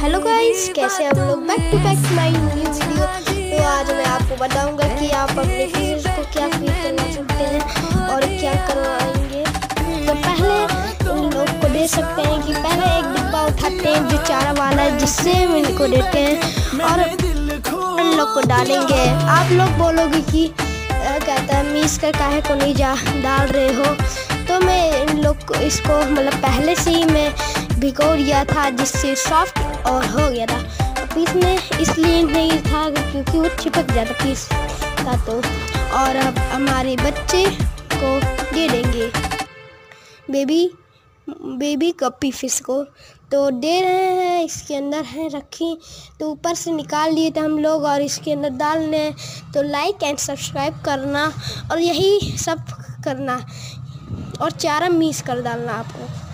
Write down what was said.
Hello guys कैसे हम लोग? Back to back my new video तो आज मैं आपको बताऊँगा कि आप अपने फिशेस को क्या फील करना सकते हैं और क्या करवाएँगे। तो पहले उन लोग को दे सकते हैं कि पहले एक डिब्बा उठाते हैं जो चारा वाला है जिससे हम इनको देते हैं और उन लोग को डालेंगे। आप लोग बोलोगे कि कहता है मीस कर काहे को नहीं जा डाल रहे हो? तो मैं इन लोग को इसको मतलब पहले से ही मैं भिगो दिया था, जिससे सॉफ्ट और हो गया था। पीस में इसलिए नहीं था क्योंकि वो चिपक जाता पीस का तो। और अब हमारे बच्चे को दे देंगे। बेबी बेबी कपी फ़िश को। तो दे रहे हैं, इसके अंदर है रखी। तो ऊपर से निकाल लिए थे हम लोग और इसके अंदर डालने तो लाइक एंड सब्सक्राइब करना और यही सब करना। और चारा मीस कर डालना आपको।